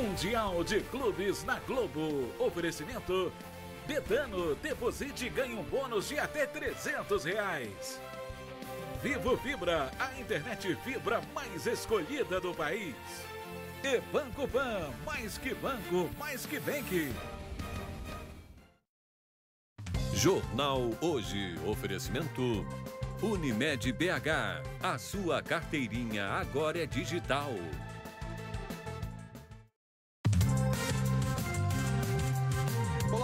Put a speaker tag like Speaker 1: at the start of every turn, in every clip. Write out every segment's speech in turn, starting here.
Speaker 1: Mundial de Clubes na Globo. Oferecimento. Betano, deposite e ganhe um bônus de até 300 reais. Vivo Fibra, a internet fibra mais escolhida do país. E Banco Pan, mais que banco, mais que banque.
Speaker 2: Jornal Hoje, oferecimento Unimed BH, a sua carteirinha agora é digital.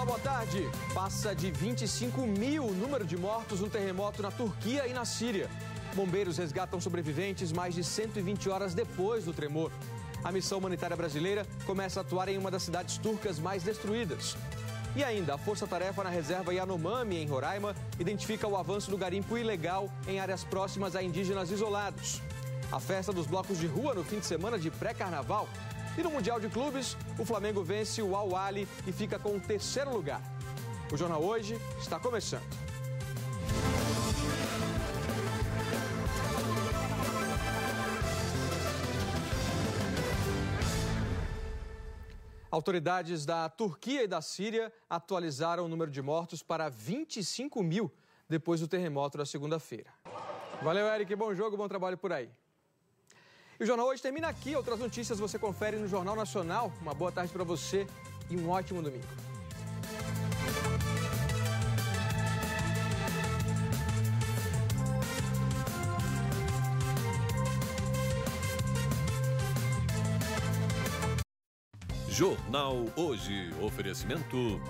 Speaker 3: Boa tarde. Passa de 25 mil o número de mortos no terremoto na Turquia e na Síria. Bombeiros resgatam sobreviventes mais de 120 horas depois do tremor. A missão humanitária brasileira começa a atuar em uma das cidades turcas mais destruídas. E ainda, a Força Tarefa na reserva Yanomami, em Roraima, identifica o avanço do garimpo ilegal em áreas próximas a indígenas isolados. A festa dos blocos de rua no fim de semana de pré-carnaval e no Mundial de Clubes, o Flamengo vence o Al Ali e fica com o terceiro lugar. O Jornal Hoje está começando. Autoridades da Turquia e da Síria atualizaram o número de mortos para 25 mil depois do terremoto da segunda-feira. Valeu, Eric. Bom jogo, bom trabalho por aí. E o Jornal Hoje termina aqui. Outras notícias você confere no Jornal Nacional. Uma boa tarde para você e um ótimo domingo.
Speaker 2: Jornal Hoje, oferecimento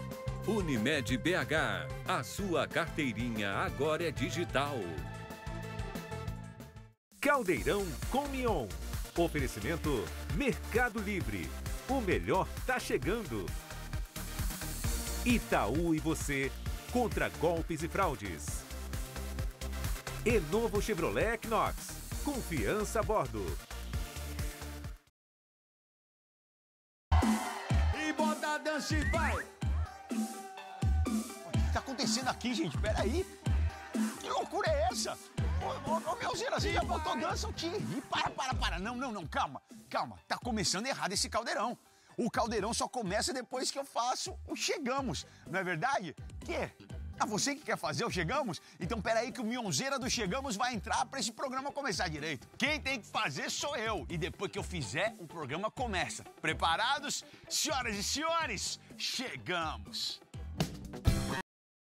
Speaker 2: Unimed BH, a sua carteirinha agora é digital.
Speaker 4: Caldeirão com Mion. Oferecimento Mercado Livre. O melhor tá chegando. Itaú e você contra golpes e fraudes. E novo Chevrolet Equinox. Confiança a bordo.
Speaker 5: E bota a dança e vai! O que tá acontecendo aqui, gente? Peraí. Que loucura é essa? Melzeira, você já botou dança aqui? Ih, para, para, para. Não, não, não, calma. Calma, tá começando errado esse caldeirão. O caldeirão só começa depois que eu faço o Chegamos, não é verdade? Que? Ah, você que quer fazer o Chegamos? Então peraí que o Mionzeira do Chegamos vai entrar para esse programa começar direito. Quem tem que fazer sou eu. E depois que eu fizer, o programa começa. Preparados? Senhoras e senhores, chegamos!